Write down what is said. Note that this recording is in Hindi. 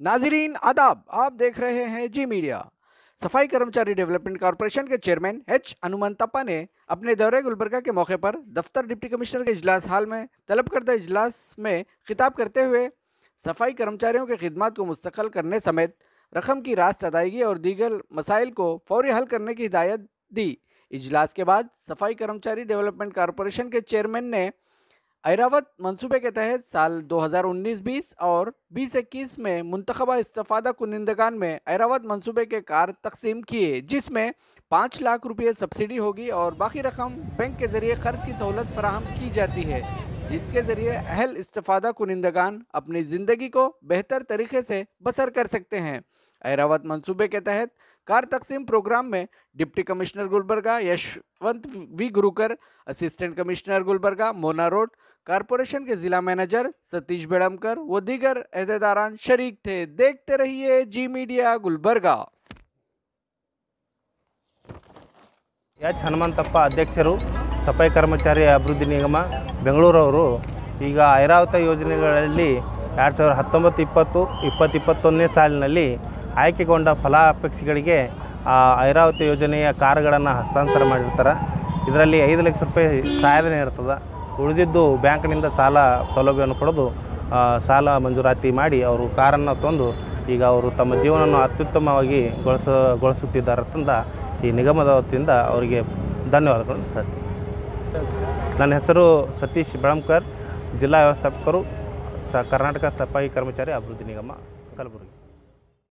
नाजरीन, आदाब। आप देख रहे हैं जी मीडिया। सफ़ाई कर्मचारी डेवलपमेंट कॉरपोरेशन के चेयरमैन एच हनुमंतप्पा ने अपने दौरे गुलबर्गा के मौके पर दफ्तर डिप्टी कमिश्नर के इजलास हाल में, तलब करदा इजलास में खिताब करते हुए सफ़ाई कर्मचारियों की खिदमत को मुस्तकल करने समेत रकम की रास्त अदायगी और दीगर मसाइल को फौरी हल करने की हिदायत दी। इजलास के बाद सफ़ाई कर्मचारी डेवलपमेंट कॉरपोरेशन के चेयरमैन ने ऐरावत मंसूबे के तहत साल 2019-20 और 2021 में मुंतखबा इस्तफादा कुनिंदगान में ऐरावत मंसूबे के कार तकसीम किए, जिसमें पाँच लाख रुपये सब्सिडी होगी और बाकी रकम बैंक के ज़रिए खर्च की सहूलत फराहम की जाती है। जिसके ज़रिए अहल इस्तफादा कुनिंदगान अपनी ज़िंदगी को बेहतर तरीके से बसर कर सकते हैं। ऐरावत मंसूबे के तहत कार तकसीम प्रोग्राम में deputy commissioner Gulbarga Yashwant V Gurukar, assistant commissioner Gulbarga Mona road corporation के जिला मैनेजर सतीश बेड़मकर व दीगर अहदेदारान शरीक थे देखते रहिए Zee Media Gulbarga H Hanumanthappa ಅಧ್ಯಕ್ಷರು ಸಫಾಯಿ ಕರ್ಮಚಾರಿ ಅಭಿವೃದ್ಧಿ ನಿಗಮ ಬೆಂಗಳೂರವರು ಈಗ ಐರಾವತ ಯೋಜನೆಗಳಲ್ಲಿ ಎರಡು ಸಾವಿರದ ಹತ್ತೊಂಬತ್ತು ಇಪ್ಪತ್ತು ಇಪ್ಪತ್ತು ಇಪ್ಪತ್ತೊಂದನೇ ಸಾಲಿನಲ್ಲಿ ಆಯ್ಕೆಗೊಂಡ ಫಲಾಪೇಕ್ಷಿಗಳಿಗೆ ಆ ಐರಾವತ ಯೋಜನೆಯ ಕಾರುಗಳನ್ನು ಹಸ್ತಾಂತರ ಮಾಡಿರ್ತಾರೆ ಇದರಲ್ಲಿ ಐದು ಲಕ್ಷ ರೂಪಾಯಿ ಸಹಾಯಧನ ಇರ್ತದೆ ಉಳಿದಿದ್ದು ಬ್ಯಾಂಕ್ನಿಂದ ಸಾಲ ಸೌಲಭ್ಯವನ್ನು ಪಡೆದು ಸಾಲ ಮಂಜೂರಾತಿ ಮಾಡಿ ಅವರು ಕಾರನ್ನು ತಂದು ಈಗ ಅವರು ತಮ್ಮ ಜೀವನವನ್ನು ಅತ್ಯುತ್ತಮವಾಗಿ ಗೊಳಿಸ, ಗೊಳಿಸುತ್ತಿದ್ದಾರೆ ತಂದ ಈ ನಿಗಮದ ವತಿಯಿಂದ ಅವರಿಗೆ ಧನ್ಯವಾದಗಳನ್ನು ಹೇಳ್ತೀನಿ. ನನ್ನ ಹೆಸರು ಸತೀಶ್ ಬೆಳಂಕರ್ ಜಿಲ್ಲಾ ವ್ಯವಸ್ಥಾಪಕರು, ಸ, ಕರ್ನಾಟಕ ಸಫಾಯಿ ಕರ್ಮಚಾರಿ ಅಭಿವೃದ್ಧಿ ನಿಗಮ, ಕಲಬುರಗಿ.